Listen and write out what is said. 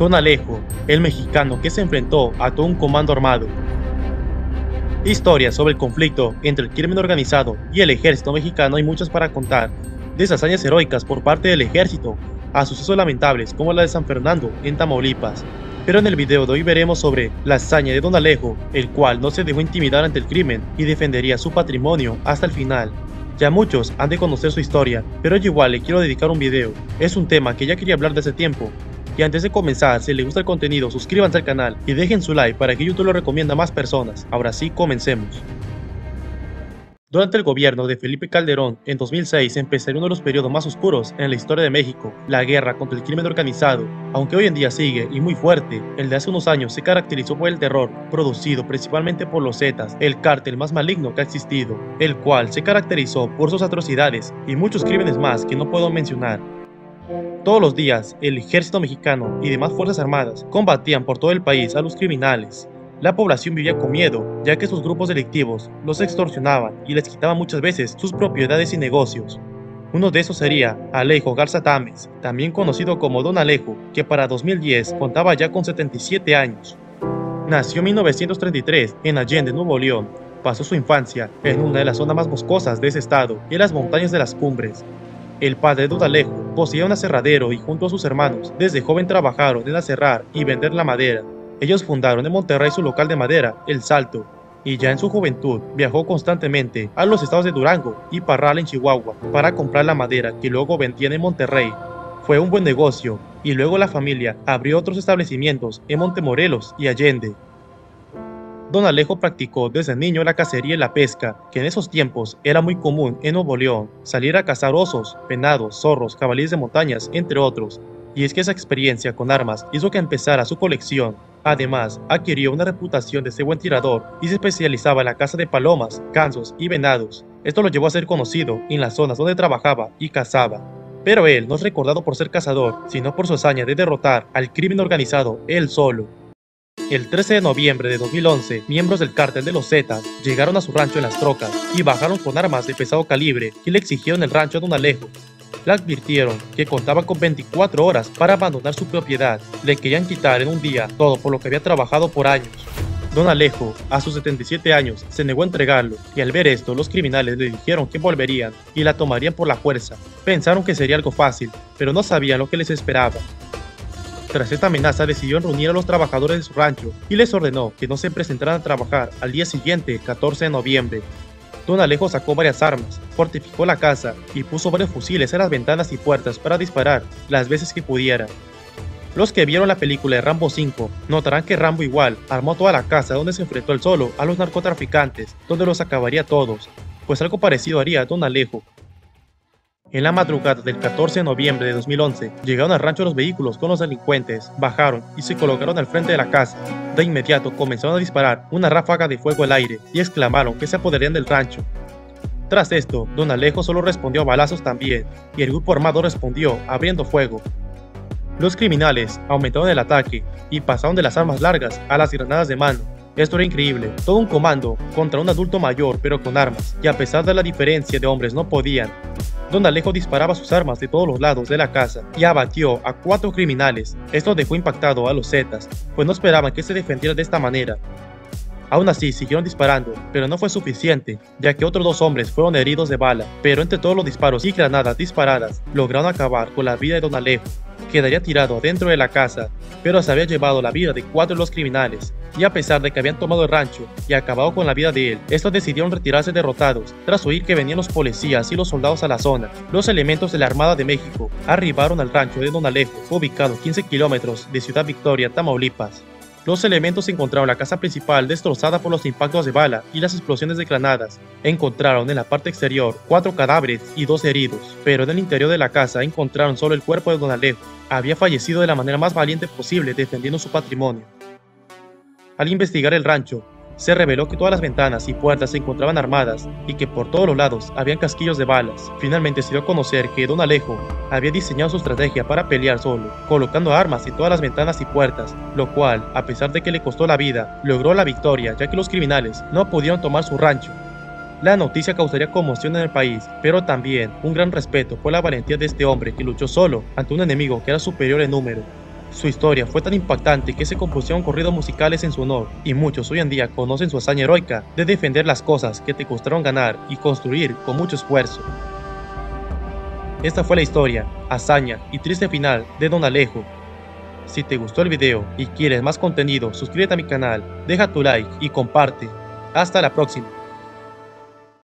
Don Alejo, el mexicano que se enfrentó a todo un comando armado. Historias sobre el conflicto entre el crimen organizado y el ejército mexicano hay muchas para contar, desde hazañas heroicas por parte del ejército a sucesos lamentables como la de San Fernando en Tamaulipas. Pero en el video de hoy veremos sobre la hazaña de Don Alejo, el cual no se dejó intimidar ante el crimen y defendería su patrimonio hasta el final. Ya muchos han de conocer su historia, pero yo igual le quiero dedicar un video. Es un tema que ya quería hablar desde tiempo. Y antes de comenzar, si les gusta el contenido, suscríbanse al canal y dejen su like para que YouTube lo recomienda a más personas. Ahora sí, comencemos. Durante el gobierno de Felipe Calderón, en 2006 empezaría uno de los periodos más oscuros en la historia de México, la guerra contra el crimen organizado. Aunque hoy en día sigue y muy fuerte, el de hace unos años se caracterizó por el terror, producido principalmente por los Zetas, el cártel más maligno que ha existido, el cual se caracterizó por sus atrocidades y muchos crímenes más que no puedo mencionar. Todos los días, el ejército mexicano y demás fuerzas armadas combatían por todo el país a los criminales, la población vivía con miedo, ya que sus grupos delictivos los extorsionaban y les quitaban muchas veces sus propiedades y negocios. Uno de esos sería Alejo Garza Tames, también conocido como Don Alejo, que para 2010 contaba ya con 77 años. Nació en 1933 en Allende, Nuevo León. Pasó su infancia en una de las zonas más boscosas de ese estado, en las montañas de las cumbres. El padre de Don Alejo poseía un aserradero y junto a sus hermanos desde joven trabajaron en aserrar y vender la madera. Ellos fundaron en Monterrey su local de madera, El Salto, y ya en su juventud viajó constantemente a los estados de Durango y Parral en Chihuahua para comprar la madera que luego vendían en Monterrey. Fue un buen negocio y luego la familia abrió otros establecimientos en Montemorelos y Allende. Don Alejo practicó desde niño la cacería y la pesca, que en esos tiempos era muy común en Nuevo León, salir a cazar osos, venados, zorros, jabalíes de montañas, entre otros. Y es que esa experiencia con armas hizo que empezara su colección Además, adquirió una reputación de ser buen tirador y se especializaba en la caza de palomas, gansos y venados. Esto lo llevó a ser conocido en las zonas donde trabajaba y cazaba. Pero él no es recordado por ser cazador, sino por su hazaña de derrotar al crimen organizado él solo. El 13 de noviembre de 2011, miembros del cártel de los Zetas llegaron a su rancho en las trocas y bajaron con armas de pesado calibre y le exigieron el rancho a Don Alejo, le advirtieron que contaba con 24 horas para abandonar su propiedad. Le querían quitar en un día todo por lo que había trabajado por años. Don Alejo, a sus 77 años, se negó a entregarlo, y al ver esto, los criminales le dijeron que volverían y la tomarían por la fuerza. Pensaron que sería algo fácil, pero no sabían lo que les esperaba. Tras esta amenaza, decidió reunir a los trabajadores de su rancho y les ordenó que no se presentaran a trabajar al día siguiente, 14 de noviembre, Don Alejo sacó varias armas, fortificó la casa y puso varios fusiles en las ventanas y puertas para disparar las veces que pudiera. Los que vieron la película de Rambo 5 notarán que Rambo igual armó toda la casa donde se enfrentó él solo a los narcotraficantes, donde los acabaría todos, pues algo parecido haría Don Alejo, en la madrugada del 14 de noviembre de 2011, llegaron al rancho los vehículos con los delincuentes, bajaron y se colocaron al frente de la casa. De inmediato comenzaron a disparar una ráfaga de fuego al aire y exclamaron que se apoderarían del rancho. Tras esto, Don Alejo solo respondió a balazos también, y el grupo armado respondió abriendo fuego. Los criminales aumentaron el ataque y pasaron de las armas largas a las granadas de mano. Esto era increíble, todo un comando contra un adulto mayor pero con armas, y a pesar de la diferencia de hombres no podían, Don Alejo disparaba sus armas de todos los lados de la casa y abatió a cuatro criminales. Esto dejó impactado a los Zetas, pues no esperaban que se defendiera de esta manera. Aún así, siguieron disparando, pero no fue suficiente, ya que otros dos hombres fueron heridos de bala, pero entre todos los disparos y granadas disparadas, lograron acabar con la vida de Don Alejo. Quedaría tirado dentro de la casa, pero se había llevado la vida de cuatro de los criminales, y a pesar de que habían tomado el rancho y acabado con la vida de él, estos decidieron retirarse derrotados, tras oír que venían los policías y los soldados a la zona. Los elementos de la Armada de México arribaron al rancho de Don Alejo, ubicado 15 kilómetros de Ciudad Victoria, Tamaulipas. Los elementos encontraron la casa principal destrozada por los impactos de bala y las explosiones de granadas. Encontraron en la parte exterior cuatro cadáveres y dos heridos, pero en el interior de la casa encontraron solo el cuerpo de Don Alejo. Había fallecido de la manera más valiente posible defendiendo su patrimonio. Al investigar el rancho, se reveló que todas las ventanas y puertas se encontraban armadas y que por todos los lados habían casquillos de balas. Finalmente se dio a conocer que Don Alejo había diseñado su estrategia para pelear solo, colocando armas en todas las ventanas y puertas, lo cual, a pesar de que le costó la vida, logró la victoria ya que los criminales no pudieron tomar su rancho. La noticia causaría conmoción en el país, pero también un gran respeto por la valentía de este hombre que luchó solo ante un enemigo que era superior en número. Su historia fue tan impactante que se compusieron corridos musicales en su honor, y muchos hoy en día conocen su hazaña heroica de defender las cosas que te costaron ganar y construir con mucho esfuerzo. Esta fue la historia, hazaña y triste final de Don Alejo. Si te gustó el video y quieres más contenido, suscríbete a mi canal, deja tu like y comparte. Hasta la próxima.